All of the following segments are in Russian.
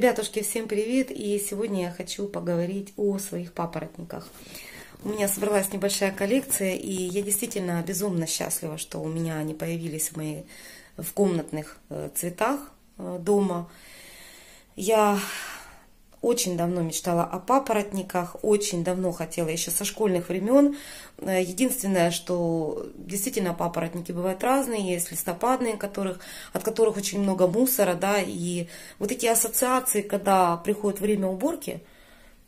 Ребятушки, всем привет! И сегодня я хочу поговорить о своих папоротниках. У меня собралась небольшая коллекция, и я действительно безумно счастлива, что у меня они появились в, моей, в комнатных э, цветах э, дома. Я очень давно мечтала о папоротниках, очень давно хотела, еще со школьных времен. Э, единственное, что действительно папоротники бывают разные, есть листопадные, которых, от которых очень много мусора, да, и вот эти ассоциации, когда приходит время уборки,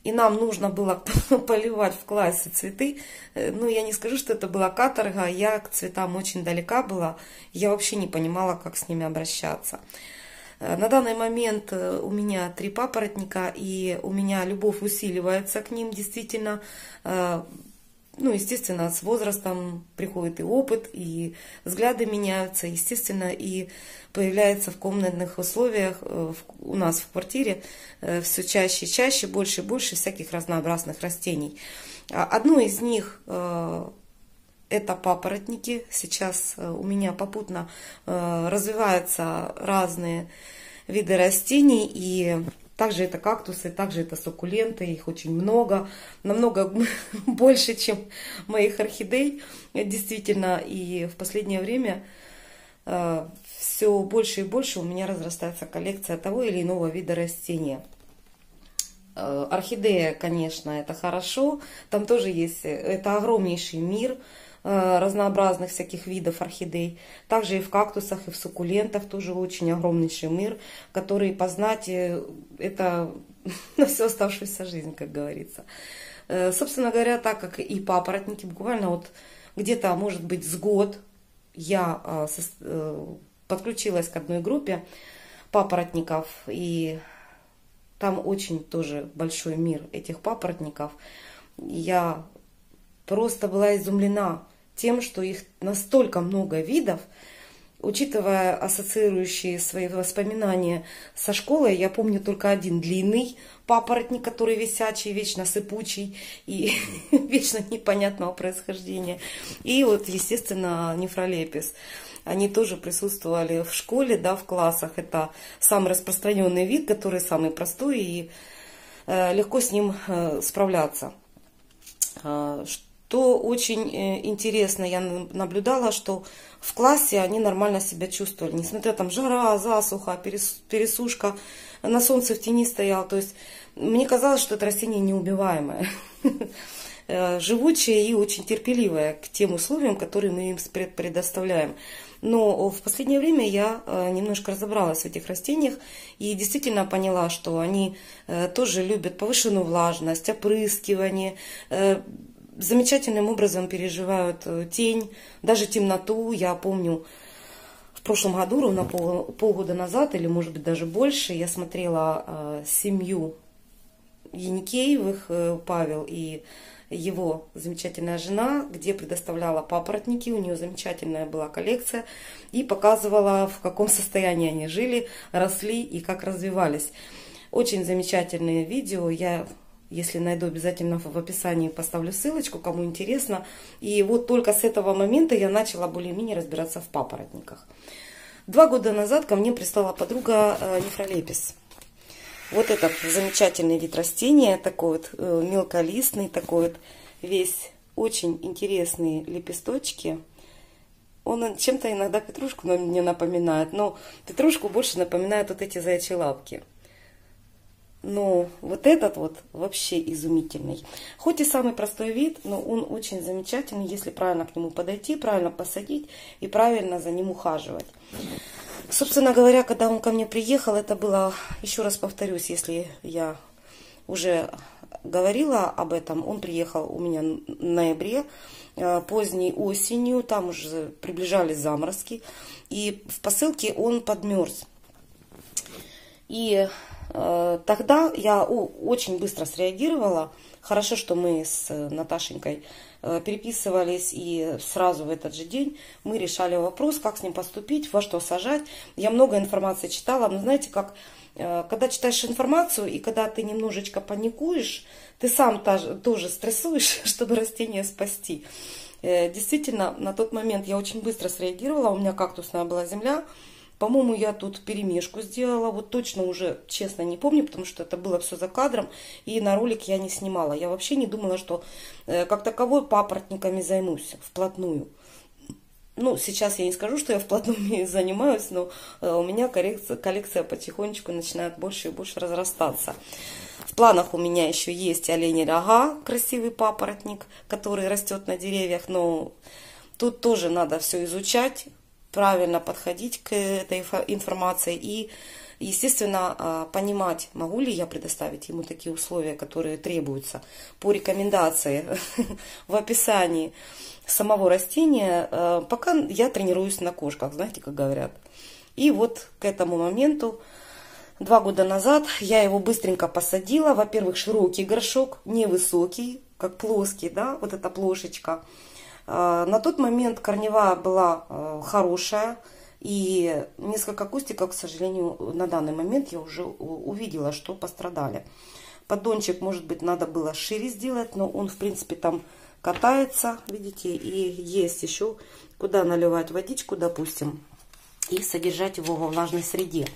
и нам нужно было поливать в классе цветы. Э, ну, я не скажу, что это была каторга, я к цветам очень далека была, я вообще не понимала, как с ними обращаться. Э, на данный момент э, у меня три папоротника, и у меня любовь усиливается к ним действительно. Э, ну, естественно, с возрастом приходит и опыт, и взгляды меняются, естественно, и появляется в комнатных условиях у нас в квартире все чаще и чаще, больше и больше всяких разнообразных растений. А одно из них это папоротники. Сейчас э, у меня попутно э, развиваются разные виды растений и также это кактусы, также это суккуленты, их очень много, намного больше, чем моих орхидей, действительно. И в последнее время э, все больше и больше у меня разрастается коллекция того или иного вида растения. Орхидея, конечно, это хорошо, там тоже есть, это огромнейший мир, разнообразных всяких видов орхидей. Также и в кактусах, и в суккулентах тоже очень огромнейший мир, который познать э, это на всю оставшуюся жизнь, как говорится. Э, собственно говоря, так как и папоротники, буквально вот где-то, может быть, с год я подключилась к одной группе папоротников, и там очень тоже большой мир этих папоротников. Я просто была изумлена тем, что их настолько много видов, учитывая ассоциирующие свои воспоминания со школой, я помню только один длинный папоротник, который висячий, вечно сыпучий и вечно непонятного происхождения. И вот, естественно, нефролепис. Они тоже присутствовали в школе, да, в классах. Это самый распространенный вид, который самый простой и э, легко с ним э, справляться. То очень э, интересно я наблюдала, что в классе они нормально себя чувствовали. Несмотря там жара, засуха, пересушка, на солнце в тени стоял. То есть мне казалось, что это растение неубиваемое. Э, живучее и очень терпеливое к тем условиям, которые мы им предоставляем. Но в последнее время я э, немножко разобралась в этих растениях и действительно поняла, что они тоже любят повышенную влажность, опрыскивание, замечательным образом переживают э, тень, даже темноту. Я помню, в прошлом году, ровно пол, полгода назад, или может быть даже больше, я смотрела э, семью Яникеевых, э, Павел и его замечательная жена, где предоставляла папоротники, у нее замечательная была коллекция, и показывала, в каком состоянии они жили, росли и как развивались. Очень замечательные видео, я если найду, обязательно в описании поставлю ссылочку, кому интересно. И вот только с этого момента я начала более-менее разбираться в папоротниках. Два года назад ко мне прислала подруга э, нефролепис. Вот этот замечательный вид растения, такой вот э, мелколистный, такой вот весь очень интересные лепесточки. Он чем-то иногда петрушку мне напоминает, но петрушку больше напоминает вот эти заячьи лапки. Но вот этот вот вообще изумительный. Хоть и самый простой вид, но он очень замечательный, если правильно к нему подойти, правильно посадить и правильно за ним ухаживать. Собственно говоря, когда он ко мне приехал, это было, еще раз повторюсь, если я уже говорила об этом, он приехал у меня в ноябре, э, поздней осенью, там уже приближались заморозки, и в посылке он подмерз. И тогда я очень быстро среагировала. Хорошо, что мы с Наташенькой э, переписывались, и сразу в этот же день мы решали вопрос, как с ним поступить, во что сажать. Я много информации читала, но знаете, как э, когда читаешь информацию и когда ты немножечко паникуешь, ты сам тоже стрессуешь, чтобы растение спасти. Действительно, на тот момент я очень быстро среагировала, у меня кактусная была земля, По-моему, я тут перемешку сделала. Вот точно уже, честно, не помню, потому что это было все за кадром. И на ролик я не снимала. Я вообще не думала, что э, как таковой папоротниками займусь вплотную. Ну, сейчас я не скажу, что я вплотную занимаюсь, но э, у меня коллекция, коллекция потихонечку начинает больше и больше разрастаться. В планах у меня еще есть олени рога, красивый папоротник, который растет на деревьях, но тут тоже надо все изучать, правильно подходить к этой информации и, естественно, а, понимать, могу ли я предоставить ему такие условия, которые требуются по рекомендации в описании самого растения, а, пока я тренируюсь на кошках, знаете, как говорят. И вот к этому моменту, два года назад, я его быстренько посадила. Во-первых, широкий горшок, невысокий, как плоский, да, вот эта плошечка – на тот момент корневая была а, хорошая, и несколько кустиков, к сожалению, на данный момент я уже увидела, что пострадали. Поддончик, может быть, надо было шире сделать, но он, в принципе, там катается, видите, и есть еще куда наливать водичку, допустим, и содержать его во влажной среде.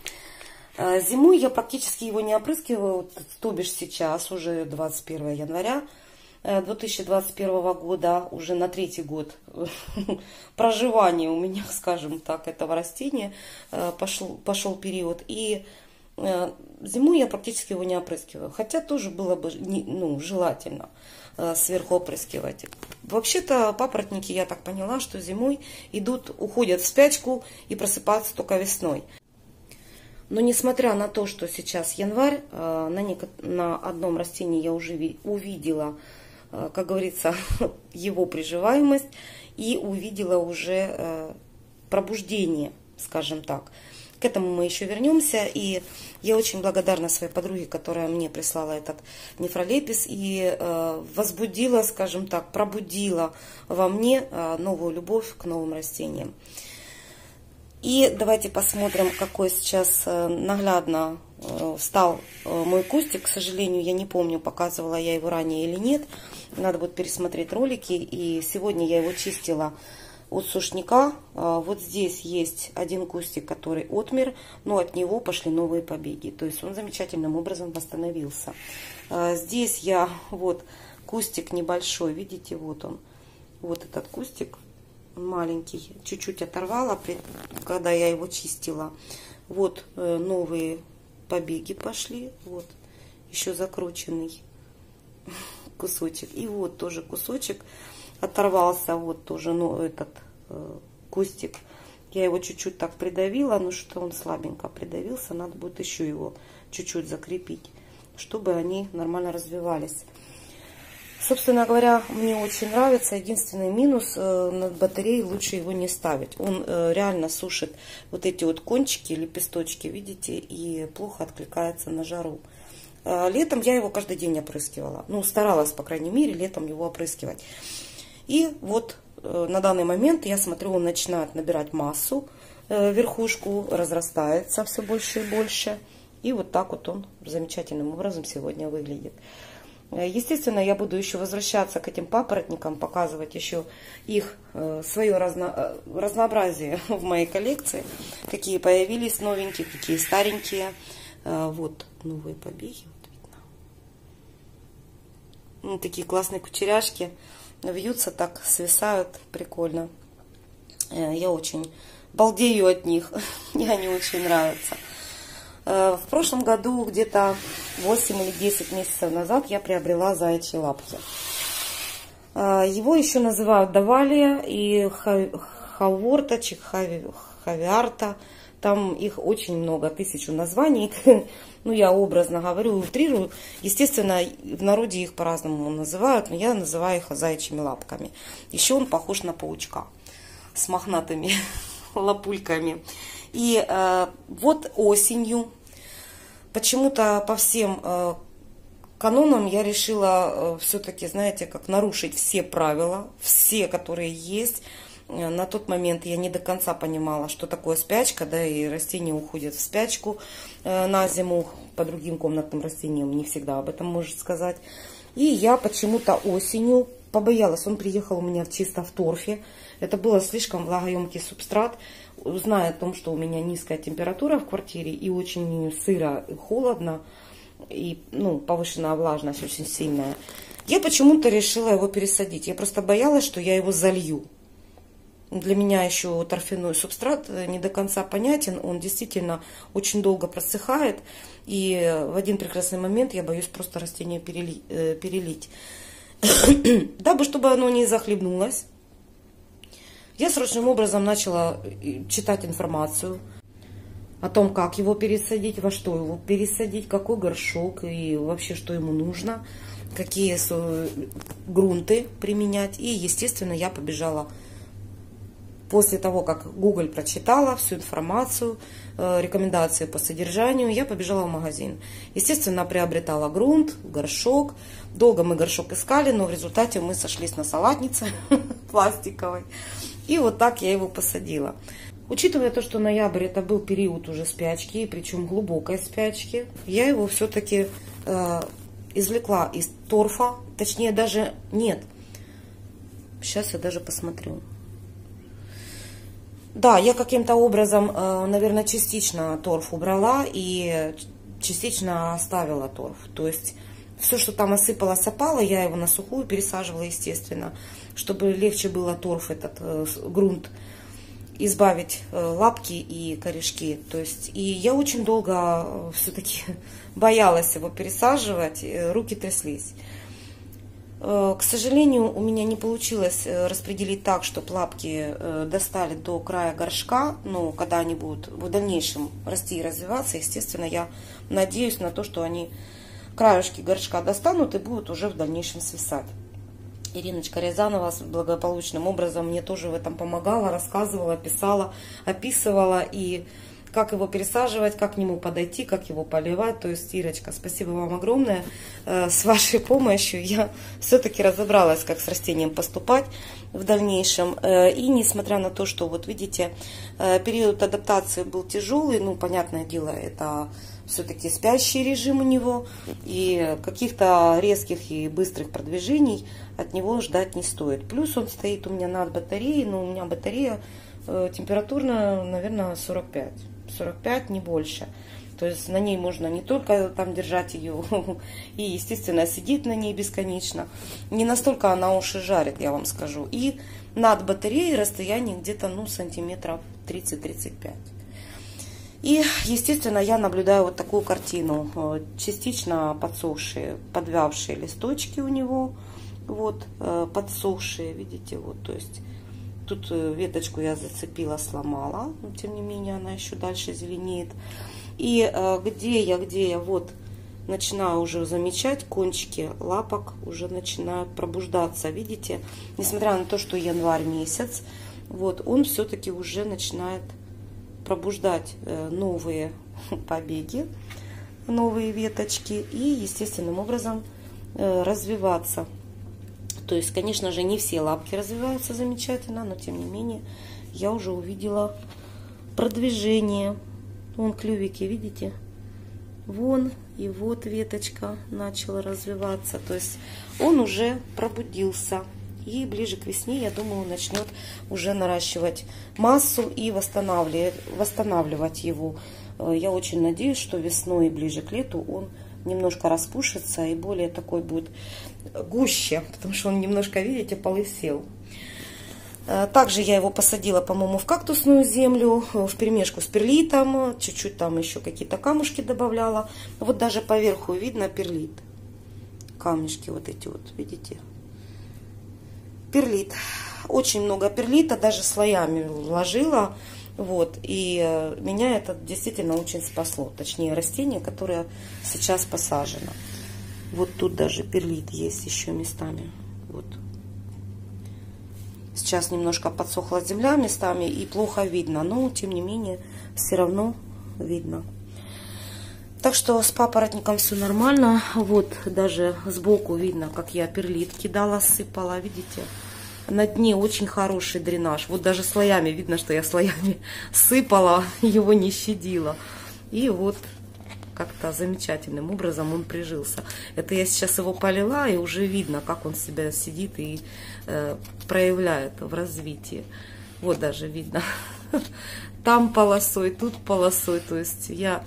А, зимой я практически его не опрыскиваю, то бишь сейчас, уже 21 января, 2021 э, года, уже на третий год проживания у меня, скажем так, этого растения э, пошел, пошел период. И э, зимой я практически его не опрыскиваю. Хотя тоже было бы ну, желательно сверху опрыскивать. Вообще-то папоротники, я так поняла, что зимой идут, уходят в спячку и просыпаются только весной. Но несмотря на то, что сейчас январь, на, на одном растении я уже увидела как говорится, его приживаемость и увидела уже э, пробуждение, скажем так. К этому мы еще вернемся. И я очень благодарна своей подруге, которая мне прислала этот нефролепис и э, возбудила, скажем так, пробудила во мне новую любовь к новым растениям. И давайте посмотрим, какой сейчас наглядно стал мой кустик. К сожалению, я не помню, показывала я его ранее или нет. Надо будет пересмотреть ролики. И сегодня я его чистила от сушника. А, вот здесь есть один кустик, который отмер, но от него пошли новые побеги. То есть он замечательным образом восстановился. Здесь я вот кустик небольшой, видите, вот он. Вот этот кустик маленький, чуть-чуть оторвала, когда я его чистила. Вот э, новые побеги пошли, вот еще закрученный кусочек. И вот тоже кусочек оторвался, вот тоже, ну, этот э, кустик. Я его чуть-чуть так придавила, но что он слабенько придавился, надо будет еще его чуть-чуть закрепить, чтобы они нормально развивались. Собственно говоря, мне очень нравится. Единственный минус э, над батареей лучше его не ставить. Он э, реально сушит вот эти вот кончики, лепесточки, видите, и плохо откликается на жару. Э, летом я его каждый день опрыскивала. Ну, старалась, по крайней мере, летом его опрыскивать. И вот на данный момент я смотрю, он начинает набирать массу, верхушку разрастается все больше и больше. И вот так вот он замечательным образом сегодня выглядит. Естественно, я буду еще возвращаться к этим папоротникам, показывать еще их, свое разно, разнообразие в моей коллекции. Какие появились новенькие, какие старенькие. Вот новые побеги. Ну, такие классные кучеряшки. Вьются так, свисают. Прикольно. Э, я очень балдею от них. Мне они очень нравятся. Э, в прошлом году, где-то 8 или 10 месяцев назад, я приобрела заячьи лапки. Э, его еще называют давалия и хаворточек, хавиарта. Там их очень много, тысячу названий. ну, я образно говорю, утрирую. Естественно, в народе их по-разному называют, но я называю их заячьими лапками. Еще он похож на паучка с мохнатыми лапульками. И э, вот осенью почему-то по всем э, канонам я решила э, все-таки, знаете, как нарушить все правила, все, которые есть, Э, на тот момент я не до конца понимала, что такое спячка, да, и растения уходят в спячку э, на зиму по другим комнатным растениям, не всегда об этом может сказать. И я почему-то осенью побоялась. Он приехал у меня чисто в торфе. Это было слишком влагоемкий субстрат. Зная о том, что у меня низкая температура в квартире и очень сыро и холодно, и ну, повышенная влажность очень сильная, я почему-то решила его пересадить. Я просто боялась, что я его залью. Для меня еще торфяной субстрат не до конца понятен. Он действительно очень долго просыхает. И в один прекрасный момент я боюсь просто растение э, перелить. Дабы, чтобы оно не захлебнулось, я срочным образом начала э, читать информацию о том, как его пересадить, во что его пересадить, какой горшок и вообще, что ему нужно, какие грунты применять. И, естественно, я побежала после того, как Google прочитала всю информацию, э, рекомендации по содержанию, я побежала в магазин. Естественно, приобретала грунт, горшок. Долго мы горшок искали, но в результате мы сошлись на салатнице пластиковой. И вот так я его посадила. Учитывая то, что ноябрь это был период уже спячки, причем глубокой спячки, я его все-таки э, извлекла из торфа, точнее даже нет. Сейчас я даже посмотрю. Да, я каким-то образом, э, наверное, частично торф убрала и частично оставила торф. То есть все, что там осыпалось, опало, я его на сухую пересаживала, естественно, чтобы легче было торф, этот э, грунт, избавить э, лапки и корешки. То есть, и я очень долго все-таки боялась его пересаживать, руки тряслись. Э, к сожалению, у меня не получилось э, распределить так, чтобы лапки э, достали до края горшка. Но когда они будут в дальнейшем расти и развиваться, естественно, я надеюсь на то, что они краюшки горшка достанут и будут уже в дальнейшем свисать. Ириночка Рязанова благополучным образом мне тоже в этом помогала, рассказывала, писала, описывала и как его пересаживать, как к нему подойти, как его поливать. То есть, Ирочка, спасибо вам огромное. Э, с вашей помощью я все-таки разобралась, как с растением поступать в дальнейшем. Э, и несмотря на то, что, вот видите, э, период адаптации был тяжелый, ну, понятное дело, это все-таки спящий режим у него, и каких-то резких и быстрых продвижений от него ждать не стоит. Плюс он стоит у меня над батареей, но у меня батарея температурная, наверное, 45. 45, не больше. То есть на ней можно не только там держать ее, и, естественно, сидит на ней бесконечно. Не настолько она уж и жарит, я вам скажу. И над батареей расстояние где-то, ну, сантиметров 30-35. И, естественно, я наблюдаю вот такую картину. Э, частично подсохшие, подвявшие листочки у него. Вот, э, подсохшие, видите, вот, то есть Тут э, веточку я зацепила, сломала, но тем не менее она еще дальше зеленеет. И где я, где я, вот начинаю уже замечать кончики лапок, уже начинают пробуждаться, видите? Несмотря на то, что январь месяц, вот он все-таки уже начинает пробуждать э, новые побеги, новые веточки и естественным образом развиваться. То есть, конечно же, не все лапки развиваются замечательно, но тем не менее я уже увидела продвижение. Вон клювики, видите? Вон и вот веточка начала развиваться. То есть он уже пробудился. И ближе к весне, я думаю, начнет уже наращивать массу и восстанавливать, восстанавливать его. Э, я очень надеюсь, что весной и ближе к лету он немножко распушится и более такой будет гуще, потому что он немножко, видите, полысел. Э, также я его посадила, по-моему, в кактусную землю, в перемешку с перлитом, чуть-чуть там еще какие-то камушки добавляла. Вот даже поверху видно перлит. Камешки вот эти вот, видите? Перлит. Очень много перлита, даже слоями вложила. Вот, и э, меня это действительно очень спасло. Точнее, растение, которое сейчас посажено. Вот тут даже перлит есть еще местами. Вот. Сейчас немножко подсохла земля местами и плохо видно, но тем не менее все равно видно. Так что с папоротником все нормально. Вот даже сбоку видно, как я перлит кидала, сыпала, видите? На дне очень хороший дренаж. Вот даже слоями видно, что я слоями сыпала, его не щадила. И вот как-то замечательным образом он прижился. Это я сейчас его полила, и уже видно, как он себя сидит и э, проявляет в развитии. Вот даже видно. Там полосой, тут полосой. То есть я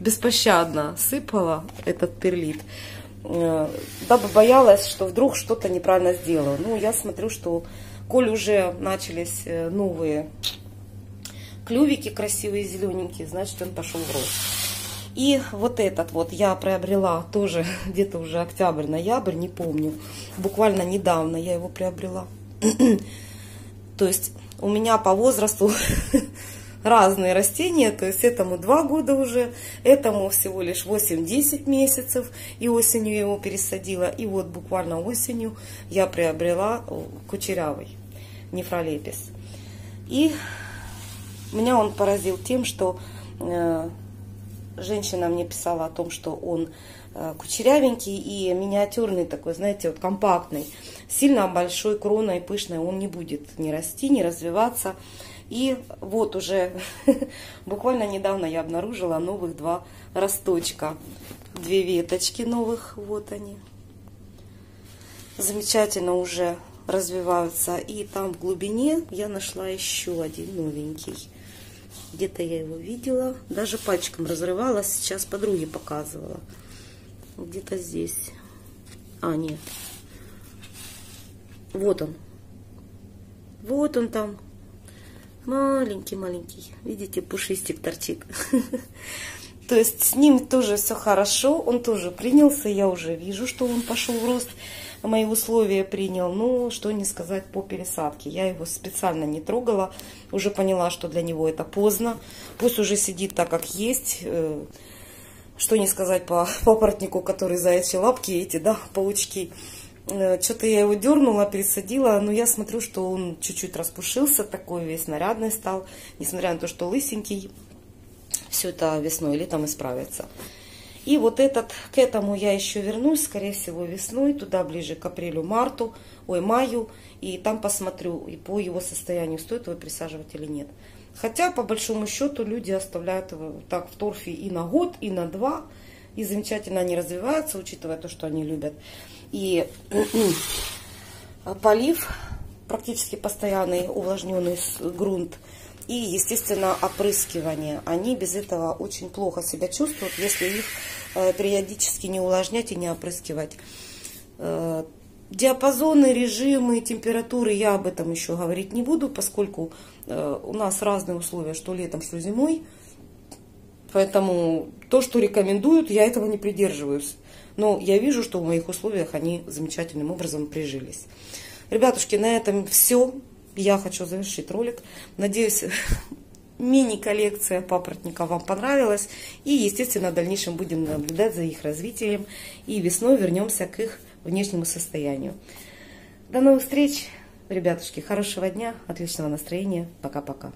беспощадно сыпала этот перлит, э, дабы боялась, что вдруг что-то неправильно сделаю. Ну, я смотрю, что коль уже начались э, новые клювики красивые, зелененькие, значит, он пошел в рост. И вот этот вот я приобрела тоже где-то уже октябрь-ноябрь, не помню. Буквально недавно я его приобрела. То есть у меня по возрасту разные растения, то есть этому 2 года уже, этому всего лишь 8-10 месяцев, и осенью я его пересадила, и вот буквально осенью я приобрела кучерявый нефролепис. И меня он поразил тем, что э, женщина мне писала о том, что он э, кучерявенький и миниатюрный такой, знаете, вот компактный. Сильно большой кроной, пышной он не будет ни расти, ни развиваться. И вот уже буквально недавно я обнаружила новых два росточка. Две веточки новых, вот они. Замечательно уже развиваются. И там в глубине я нашла еще один новенький. Где-то я его видела. Даже пальчиком разрывала, сейчас подруге показывала. Где-то здесь. А, нет. Вот он. Вот он там. Маленький-маленький. Видите, пушистик торчит. То есть с ним тоже все хорошо. Он тоже принялся. Я уже вижу, что он пошел в рост мои условия принял. Ну, что не сказать по пересадке. Я его специально не трогала. Уже поняла, что для него это поздно. Пусть уже сидит так, как есть. Э, что не сказать по папоротнику, который заячьи лапки эти, да, паучки. Э, что-то я его дернула, пересадила, но я смотрю, что он чуть-чуть распушился, такой весь нарядный стал, несмотря на то, что лысенький. Все это весной, летом исправится. И вот этот, к этому я еще вернусь, скорее всего, весной, туда ближе к апрелю-марту, ой, маю, и там посмотрю и по его состоянию, стоит его присаживать или нет. Хотя, по большому счету, люди оставляют его так в торфе и на год, и на два, и замечательно они развиваются, учитывая то, что они любят. И полив практически постоянный, увлажненный грунт – и, естественно, опрыскивание. Они без этого очень плохо себя чувствуют, если их э, периодически не увлажнять и не опрыскивать. Э, диапазоны, режимы, температуры я об этом еще говорить не буду, поскольку э, у нас разные условия, что летом, что зимой. Поэтому то, что рекомендуют, я этого не придерживаюсь. Но я вижу, что в моих условиях они замечательным образом прижились. Ребятушки, на этом все я хочу завершить ролик. Надеюсь, мини-коллекция папоротника вам понравилась. И, естественно, в дальнейшем будем наблюдать за их развитием. И весной вернемся к их внешнему состоянию. До новых встреч, ребятушки. Хорошего дня, отличного настроения. Пока-пока.